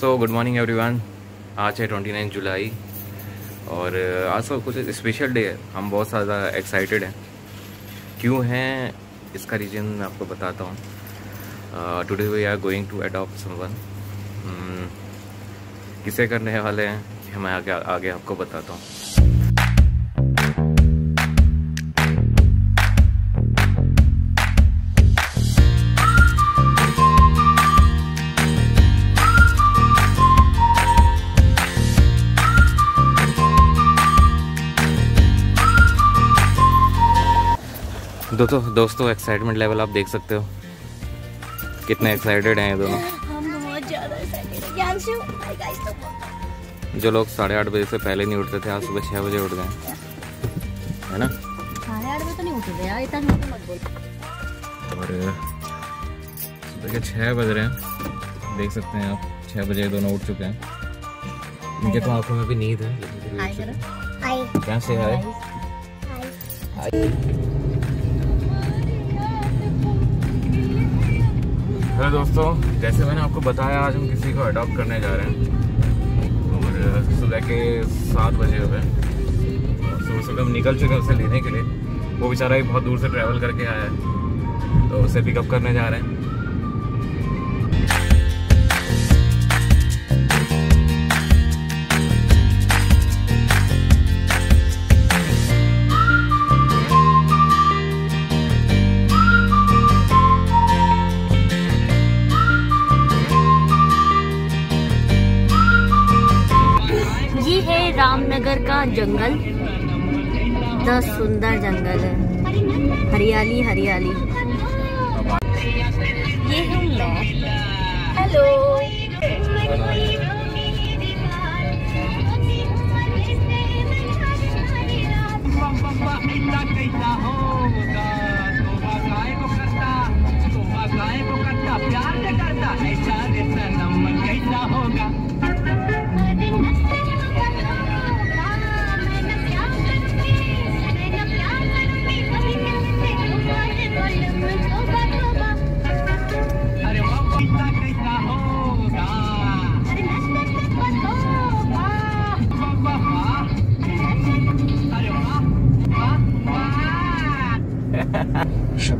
So good morning everyone आज है twenty nine जुलाई और आज का कुछ स्पेशल डे है। हम बहुत ज़्यादा एक्साइटेड हैं। क्यों हैं? इसका रीज़न मैं आपको बताता हूँ। Today we are going to adopt someone किसे करने वाले हैं? मैं आगे आगे आपको बताता हूँ। दोस्तों दोस्तों एक्साइटमेंट लेवल आप देख सकते हो। कितने एक्साइटेड हैं ये दोनों। हम बहुत ज़्यादा जो लोग साढ़े आठ बजे से पहले नहीं उठते थे आज सुबह छः बजे उठ गए है। ना? साढ़े आठ बजे तो नहीं उठे यार इतना मत बोल। और सुबह के छः बज रहे हैं। देख सकते हैं आप छः बजे दोनों उठ चुके हैं। इनके तो आँखों में भी नींद है क्या से हेलो दोस्तों, जैसे मैंने आपको बताया, आज हम किसी को अडॉप्ट करने जा रहे हैं। और सुबह के सात बजे हुए सुबह सुबह हम निकल चुके हैं उसे लेने के लिए। वो बेचारा भी बहुत दूर से ट्रैवल करके आया है। तो उसे पिकअप करने जा रहे हैं। जंगल। दस सुंदर जंगल है। हरियाली हरियाली। ये हेलो प्यार करता ऐसा कैसा होगा 是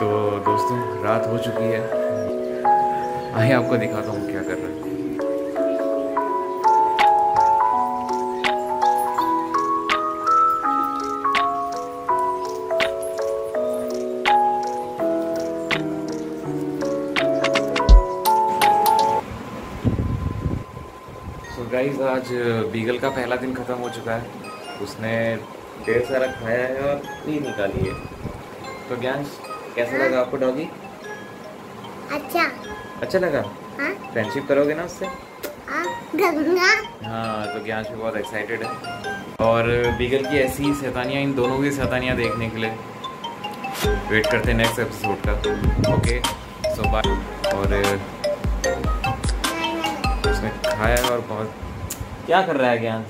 तो दोस्तों, रात हो चुकी है। आइए आपको दिखाता हूँ क्या कर रहे हैं। आज बीगल का पहला दिन ख़त्म हो चुका है। उसने ढेर सारा खाया है और पी निकाली है। तो ज्ञान कैसा हाँ? लगा आपको डॉगी? अच्छा। अच्छा लगा? फ्रेंडशिप करोगे ना उससे? हाँ तो ज्ञान भी बहुत एक्साइटेड है। और बीगल की ऐसी शैतानियाँ इन दोनों की शैतानियाँ देखने के लिए। वेट करते हैं नेक्स्ट एपिसोड का। ओके सो बाय और उसने खाया और बहुत क्या कर रहा है ज्ञान?